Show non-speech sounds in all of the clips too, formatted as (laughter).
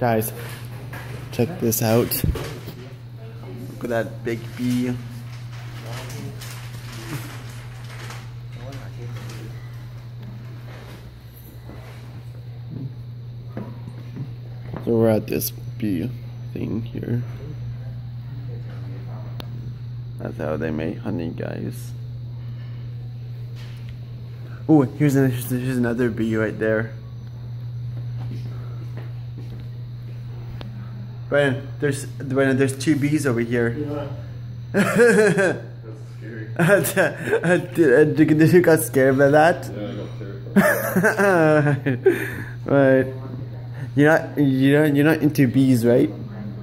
Guys, check this out. Look at that big bee. So we're at this bee thing here. That's how they make honey, guys. Oh, here's, an, here's another bee right there. Brian, there's Brian, there's two bees over here. Yeah. (laughs) That's scary. (laughs) did, you got scared by that? Yeah, I got (laughs) terrified. right. You're not you're not, you're not into bees, right?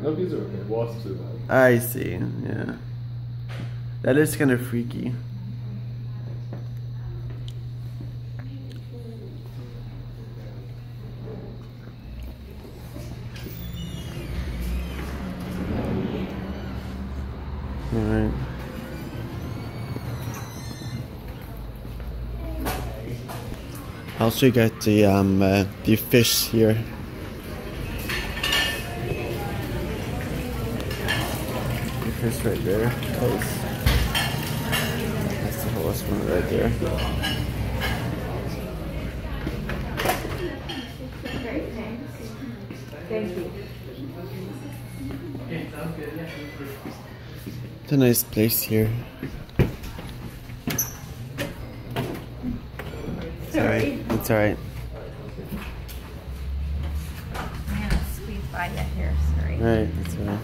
no, bees are okay. Wasps are bad. I see. Yeah. That is kind of freaky. Alright. I'll you guys the um uh, the fish here. The fish right there. Close. That's the last one right there. Great, thanks. Thank you. It's a nice place here. It's alright. It's alright. I'm gonna squeeze by here, sorry. Right, it's alright.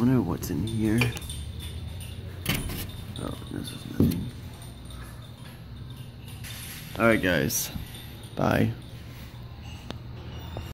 I wonder what's in here. Oh, this is nothing. Alright, guys. Bye.